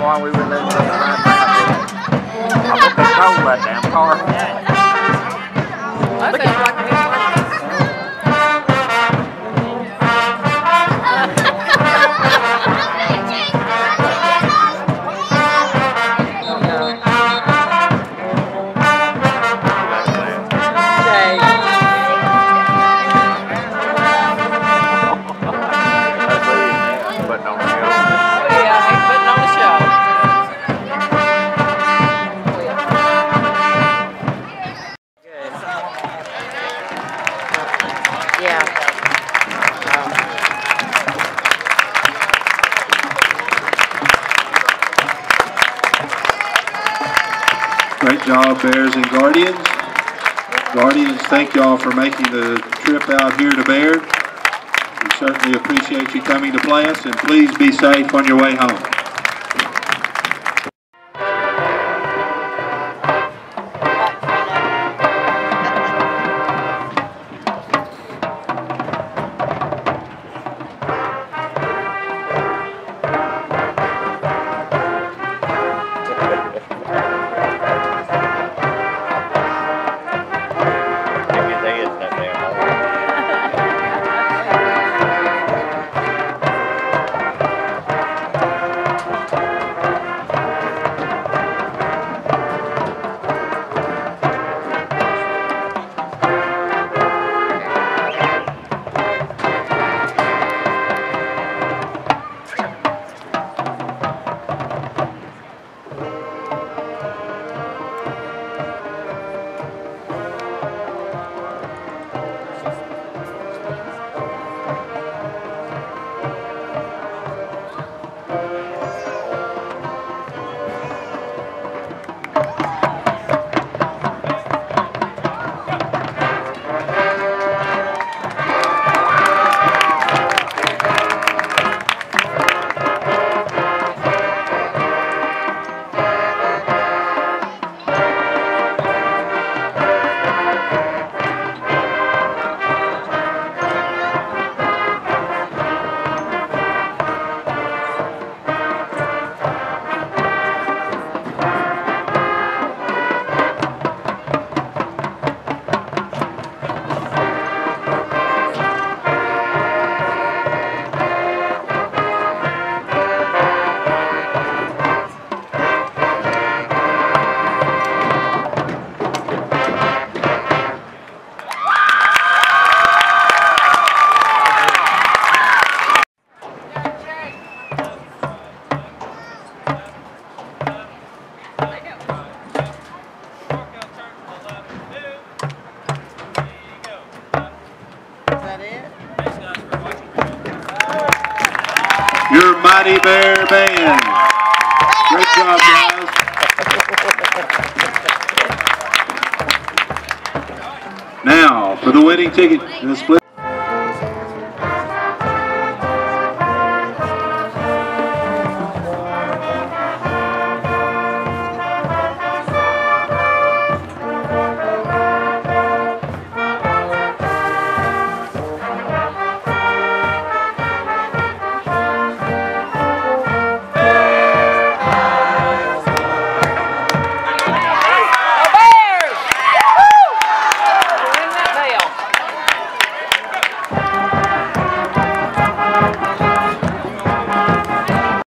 boy, we were losing the. I put control that damn car. Sounds like Great job, Bears and Guardians. Guardians, thank y'all for making the trip out here to Baird. We certainly appreciate you coming to play us, and please be safe on your way home. Mighty Bear Band. Great job, guys. Now, for the winning ticket, the split